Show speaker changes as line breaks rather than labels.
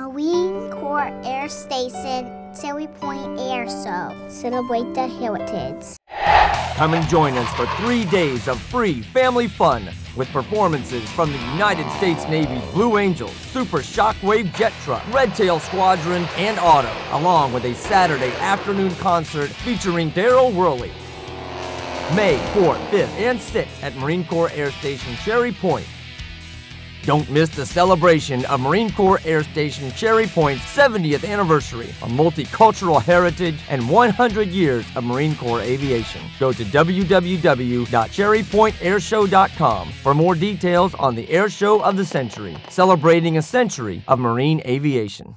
Marine Corps Air Station, Cherry Point Air Show. Celebrate the heritage.
Come and join us for three days of free family fun with performances from the United States Navy Blue Angels, Super Shockwave Jet Truck, Red Tail Squadron, and Otto, along with a Saturday afternoon concert featuring Darryl Worley. May 4th, 5th, and 6th at Marine Corps Air Station Cherry Point. Don't miss the celebration of Marine Corps Air Station Cherry Point's 70th anniversary, a multicultural heritage, and 100 years of Marine Corps aviation. Go to www.cherrypointairshow.com for more details on the Air Show of the Century, celebrating a century of marine aviation.